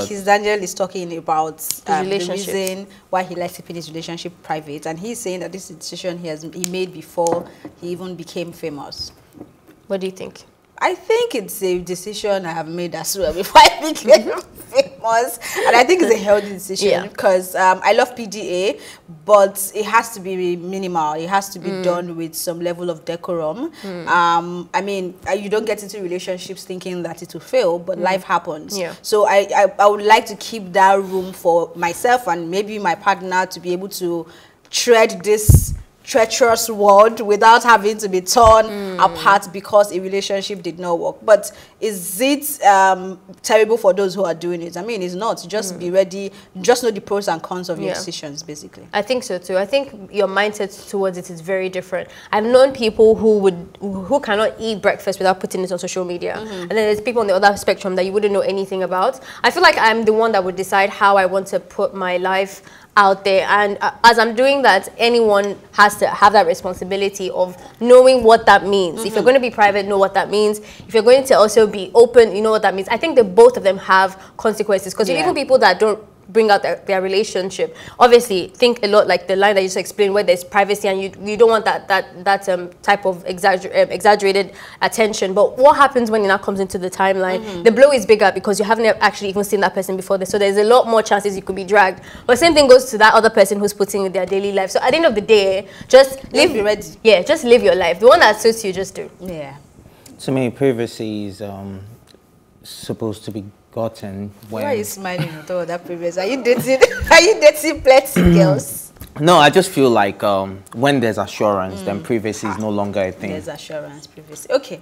Kizz Daniel is talking about um, the reason why he likes keeping his relationship private, and he's saying that this decision he has he made before he even became famous. What do you think? I think it's a decision I have made as well before I became famous, and I think it's a healthy decision Yeah. because um, I love PDA, but it has to be minimal. It has to be Mm. done with some level of decorum. Um, I mean, uh, you don't get into relationships thinking that it will fail, but life happens. Mm. Yeah. So I, I I would like to keep that room for myself and maybe my partner to be able to tread this treacherous world without having to be torn hmm. apart because a relationship did not work. But is it um, terrible for those who are doing it? I mean, it's not. Just hmm. be ready. Just know the pros and cons of your Yeah. decisions, basically. I think so too. I think your mindset towards it is very different. I've known people who would who cannot eat breakfast without putting it on social media, mm-hmm. and then there's people on the other spectrum that you wouldn't know anything about. I feel like I'm the one that would decide how I want to put my life out there, and uh, as I'm doing that, anyone has to have that responsibility of knowing what that means. If you're going to be private, know what that means. If you're going to also be open, you know what that means. I think that both of them have consequences because Yeah. even people that don't bring out their, their relationship. Obviously, think a lot like the line that you just explained, where there's privacy and you you don't want that that that um, type of exagger- um, exaggerated attention. But what happens when it now comes into the timeline? The blow is bigger because you haven't actually even seen that person before. This, so there's a lot more chances you could be dragged. But same thing goes to that other person who's putting in their daily life. So at the end of the day, just live. be ready. Yeah, just live your life. The one that suits you, just do. Yeah. To me, privacy is um, supposed to be gotten when. Why are you smiling at all that previous? Are you dating? are you dating plenty girls? No, I just feel like um, when there's assurance, mm. then privacy is no longer a thing. There's assurance, privacy. Okay.